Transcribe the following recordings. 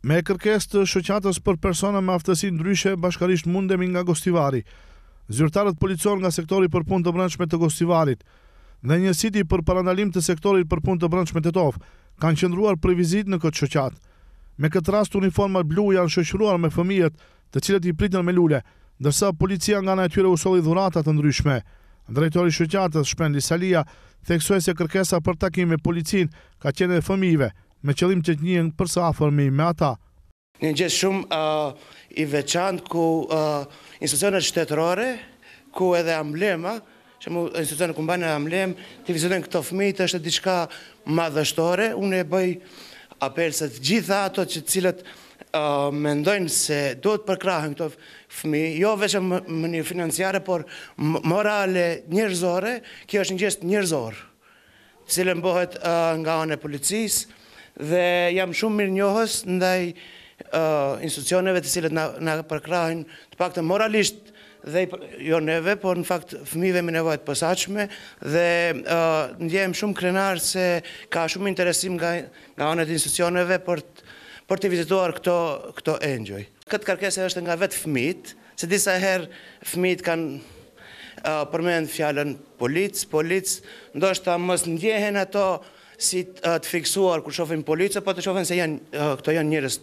Me kërkesë të Shoqatës për Persona me Aftësi Ndryshe Bashkarisht Mundemi nga Gostivari, zyrtarët policorë nga Sektori për Punë të Brendshme të Gostivarit dhe njësiti për Parandalim të Sektorit për Punë të Brendshme Tetovë kanë qëndruar për vizitë në këtë shoqatë. Me këtë rast uniformat blu janë shoqëruar me fëmijët, të cilët i pritën me lule, ndërsa policia nga ana e tyre u solli dhurata të ndryshme. Drejtori i Shoqatës, Shpendi Salia, theksoi se kërkesa për takim me policinë ka qenë e fëmijëve, Me qëllim që të njihen për së afërmi me ata. Një gjest shumë i veçantë ku institucionet shtetërore, ku edhe amblema, për shembull institucionet ku mbajnë amblemë, të vizitojnë këto fëmijë është diçka madhështore. Unë e bëj apel se të gjitha ato të cilët mendojnë se duhet të përkrahen këto fëmijë, jo veç në mënyrë financiare, por morale, njerëzore, kjo është një gjest njerëzor. cilën bëhet nga ana e policisë dhe jam shumë mirënjohës ndaj institucioneve të cilët na përkrahin të paktën moralisht dhe jo neve, por në fakt fëmijëve me nevoja të posaçme dhe ndjehem shumë krenar se ka shumë interesim nga nga ana e institucioneve për për të vizituar këto këto engjëj. Këtë kërkesë është nga vetë fëmijët, se disa herë fëmijët kanë përmend fjalën polic, polic, ndoshta mos ndjehen ato si të fiksuar kur shofin policë, po të shofin se janë këto janë njerëz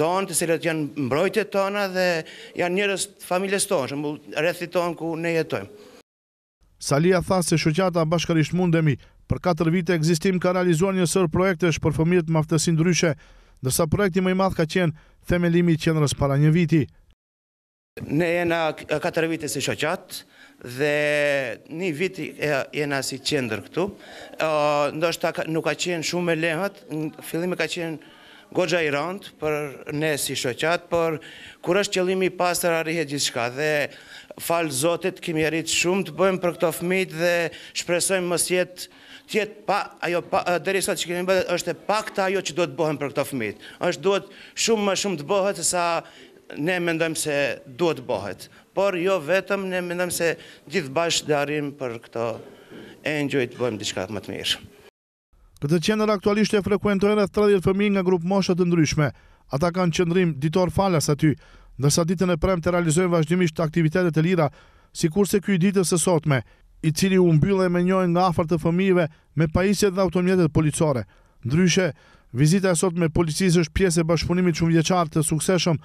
tonë, të cilët janë mbrojtjet tona dhe janë njerëz të familjes tonë, shembull rrethit tonë ku ne jetojmë. Salia tha se shoqata Bashkarisht Mundemi për katër vite ekzistim ka realizuar një sërë projektesh për fëmijët me aftësi ndryshe, ndërsa projekti më i madh ka qenë themelimi i qendrës para një viti. Ne jena katër vite si shoqat dhe një vit jena si qendër këtu. Ndoshta nuk ka qenë shumë e lehët, fillimi ka qenë goxha i rëndë për ne si shoqat, por kur është qëllimi i pastër arrihet gjithçka dhe falë Zotit kemi arritë shumë të bëjmë për këto fëmijët dhe shpresojmë mos jetë, të jetë pa ajo pa, deri sot që kemi bërë është e pakta ajo që duhet të bëhen për këto fëmijët. Është duhet shumë më shumë të bëhet se sa Ne mendojmë se duhet të bëhet, por jo vetëm, ne mendojmë se gjithë bashkë do arrijmë për këto engjëj të bëjmë diçka më të mirë. Këtë qendër aktualisht e frekuentojnë rreth tridhjetë fëmijë nga grupmosha të ndryshme. Ata kanë qëndrim ditor falas aty, ndërsa ditën e premte realizojnë vazhdimisht aktivitete të lira, sikurse ky i ditës së sotme, i cili u mbyll me njohjen nga afër të fëmijëve me pajisjet dhe automjetet policore. Ndryshe, vizita e sotme e Policisë është pjesë e bashkëpunimit shumëvjeçar të suksesshëm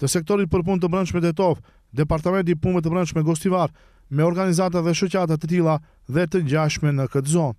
të Sektorit për Punë të Brendshme Tetovë, Departamenti i Punëve të Brendshme Gostivar, me organizata dhe shoqata të tilla dhe të ngjashme në këtë zonë.